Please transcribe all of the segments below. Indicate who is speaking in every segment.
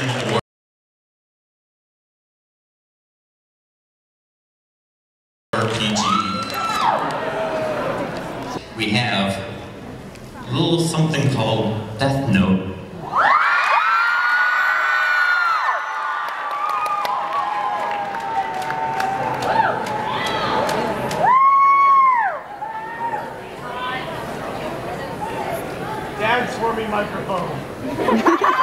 Speaker 1: Realism or RPG. We have a little something called Death Note.
Speaker 2: Dance for me microphone.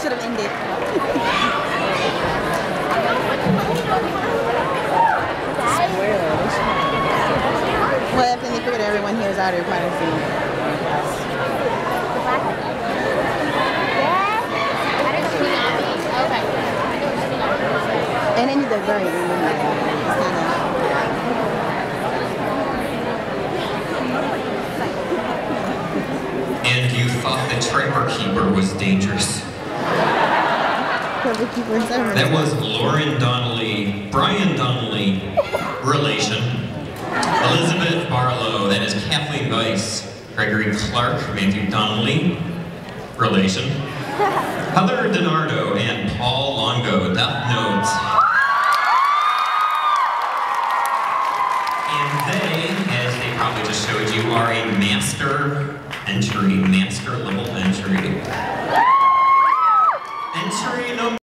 Speaker 3: should have ended. Well, if they figured everyone here is out here quite a And they need the very
Speaker 1: And you thought the Trapper Keeper was dangerous. That was Lauren Donnelly, Brian Donnelly, relation. Elizabeth Barlow, that is Kathleen Weiss. Gregory Clark, Matthew Donnelly, relation. Heather DiNardo and Paul Longo, Death Notes. And they, as they probably just showed you, are a master entry, master level entry.